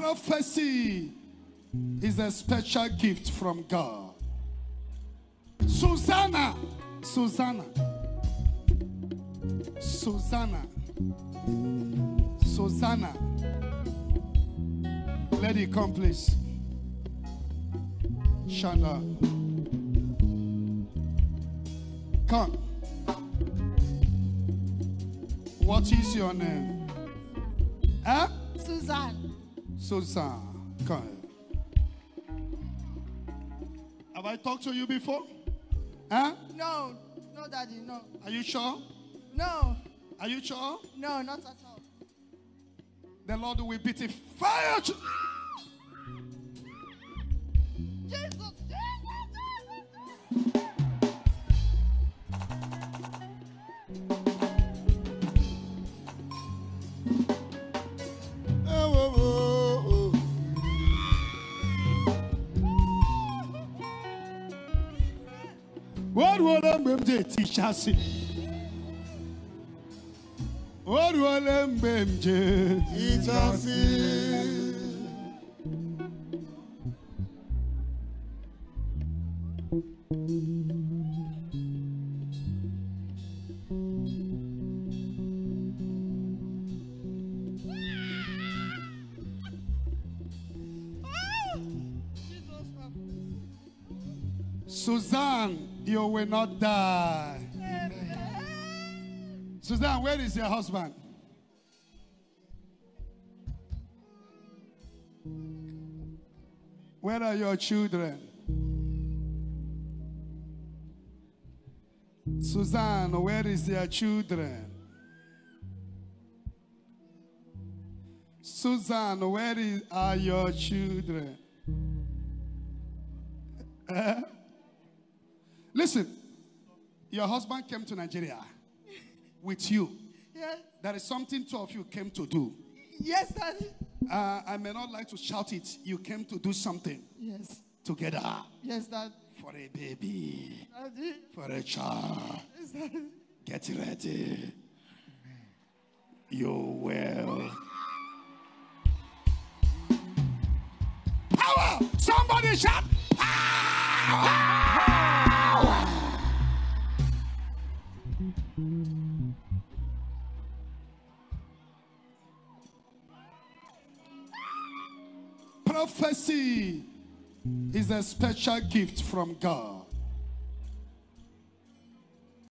Prophecy is a special gift from God. Susanna, Susanna, Susanna, Susanna. Lady, come please. Shanda. Come. What is your name? Huh? Susan. Susan. Come. Have I talked to you before? Huh? No, no, Daddy, no. Are you sure? No, Are you sure? no, not at all. The Lord will beat a fire. Oruola mgbe m ji etichasị oruola mgbe m ji etichasị Jesus, Suzanne, you will not die. Suzanne, where is your husband? Where are your children? Suzanne, where is your children? Suzanne, where is, are your children? Eh? Listen, your husband came to Nigeria with you. Yes, There is something two of you came to do. yes, Daddy. Uh, I may not like to shout it. You came to do something Yes, together yes, Dad. for a baby, Daddy, for a child. yes, Daddy. Get ready. You will. Power! Somebody shout! Power! Prophecy is a special gift from God.